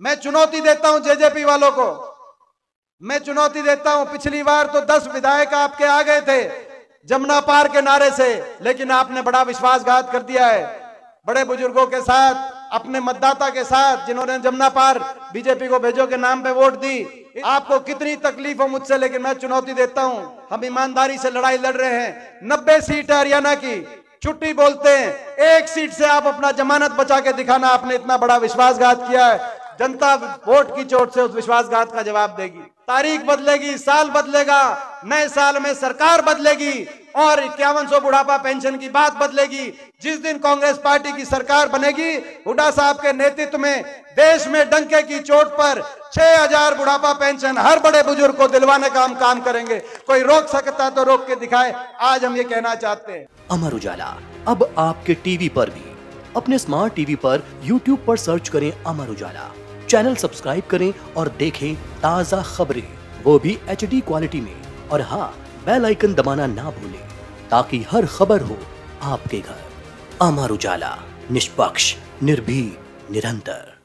मैं चुनौती देता हूँ जेजेपी वालों को। मैं चुनौती देता हूँ, पिछली बार तो दस विधायक आपके आ गए थे, जमुना पार के नारे से, लेकिन आपने बड़ा विश्वासघात कर दिया है। बड़े बुज़ुर्गों के साथ, अपने मतदाता के साथ, जिन्होंने जमुना पार बीजेपी को भेजो के नाम पे वोट दी, आपको कितनी तकलीफ़ हो मुझसे, लेकिन मैं चुनौती देता हूँ, हम ईमानदारी से लड़ाई लड़ रहे हैं। नब्बे सीट है हरियाणा की, छुट्टी बोलते हैं, एक सीट से आप अपना जमानत बचा के दिखाना, आपने इतना बड़ा विश्वासघात किया है। जनता वोट की चोट से उस विश्वासघात का जवाब देगी। तारीख बदलेगी, साल बदलेगा, नए साल में सरकार बदलेगी और इक्यावन सौ बुढ़ापा पेंशन की बात बदलेगी। जिस दिन कांग्रेस पार्टी की सरकार बनेगी, हुडा साहब के नेतृत्व में देश में डंके की चोट पर छह हज़ार बुढ़ापा पेंशन हर बड़े बुज़ुर्ग को दिलवाने का हम काम करेंगे। कोई रोक सकता तो रोक के दिखाए, आज हम ये कहना चाहते हैं। अमर उजाला, अब आपके टीवी पर भी। अपने स्मार्ट टीवी पर यूट्यूब पर सर्च करें अमर उजाला। चैनल सब्सक्राइब करें और देखें ताज़ा खबरें। वो भी एचडी क्वालिटी में। और हाँ बेल आइकन दबाना ना भूलें, ताकि हर खबर हो आपके घर। अमर उजाला, निष्पक्ष निर्भी निरंतर।